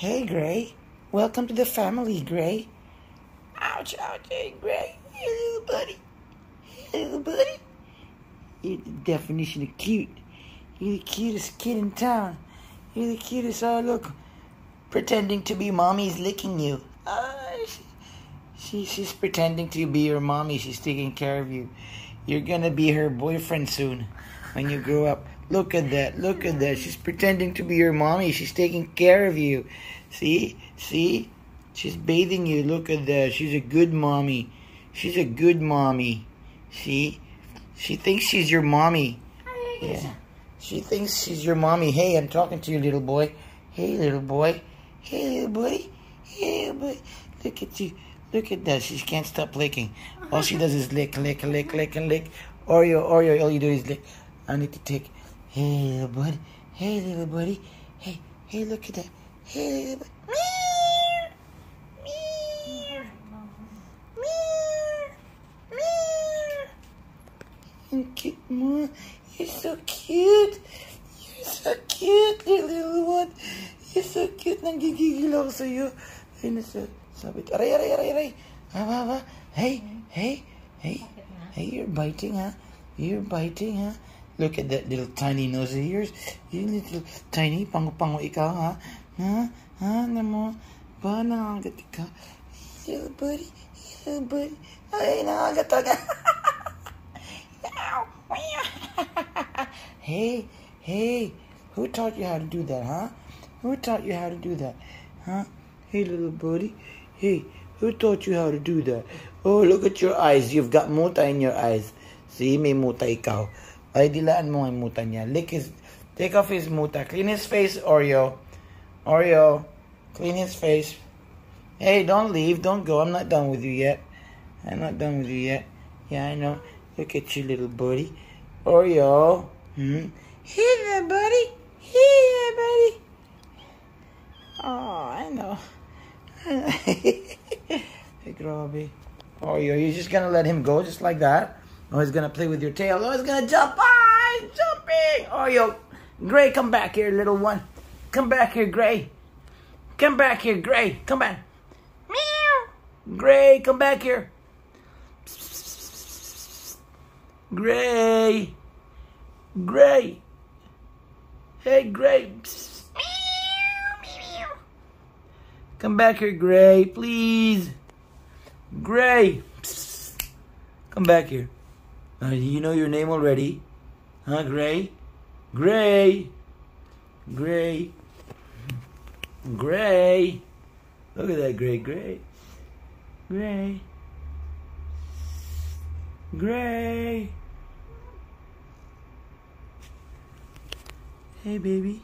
Hey, Gray. Welcome to the family, Gray. Ouch, ouch, hey, Gray. Hey, little buddy. Hey, little buddy. You're the definition of cute. You're the cutest kid in town. You're the cutest. Oh, look. Pretending to be mommy's licking you. Uh, she, she, she's pretending to be your mommy. She's taking care of you. You're gonna be her boyfriend soon when you grow up. Look at that. Look at that. She's pretending to be your mommy. She's taking care of you. See? See? She's bathing you. Look at that. She's a good mommy. She's a good mommy. See? She thinks she's your mommy. Yeah. She thinks she's your mommy. Hey, I'm talking to you, little boy. Hey, little boy. Hey, little buddy. Hey, little boy. Look at you. Look at that. She can't stop licking. All she does is lick, lick, lick, lick, and lick. Oreo, Oreo, all you do is lick. I need to take. Hey, little buddy. Hey, little buddy. Hey, hey, look at that. Hey, little buddy. Meow. Meow. Meow. Meow. And cute, Mom. You're so cute. You're so cute, little one. You're so cute. Nanggigigil ako sa'yo. Ay, nasa, sabi, aray, aray, aray, aray. Ha, ha, ha. Hey, hey, hey. Hey, you're biting, huh? You're biting, huh? Look at that little tiny nose of yours. You little tiny, pango-pango ikaw, ha? Ha? Ha? Ano mo? Ba, nangangat ikaw? Little buddy, little buddy. Ay, nangangat meow. hey, hey, who taught you how to do that, huh? Who taught you how to do that, huh? Hey, little buddy. Hey, who taught you how to do that? Oh, look at your eyes. You've got muta in your eyes. See, may muta ikaw. Ay, dilaan mo ang muta niya. Lick his, take off his muta. Clean his face, Oreo. Oreo, clean his face. Hey, don't leave. Don't go. I'm not done with you yet. I'm not done with you yet. Yeah, I know. Look at you, little buddy. Oreo. Hmm? Hey there, buddy. Hey there, buddy. Oh, I know. hey, Groby. Oreo, you're just gonna let him go just like that? Oh, he's gonna play with your tail. Oh, he's gonna jump. Ah, he's jumping. yo, Gray, come back here, little one. Come back here, Gray. Come back here, Gray. Come back. Meow. Gray, come back here. Gray. Gray. Hey, Gray. Meow. Come back here, Gray, please. Gray. Come back here. Uh, you know your name already. Huh, Gray? Gray. Gray. Gray. Look at that, Gray. Gray. Gray. Gray. Hey, baby.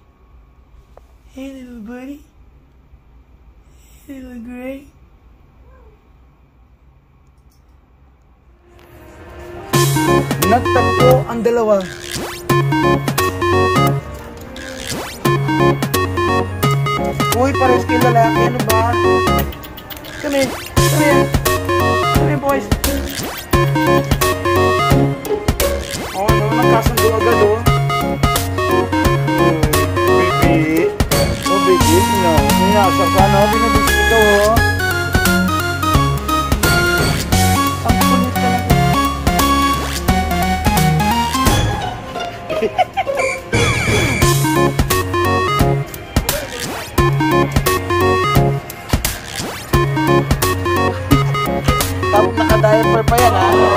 Hey, little buddy. Hey, little Gray. Nagtagpo ang dalawa. Uy, pares kayo lalaki. Ano ba? Come in. Come in. Come in, boys. Oh, no, nagkasundo agad, oh. Baby. Oh, baby. No. Minasar ka, no? Binubisi ka, oh. Tapos naka-diaper pa yan, ha?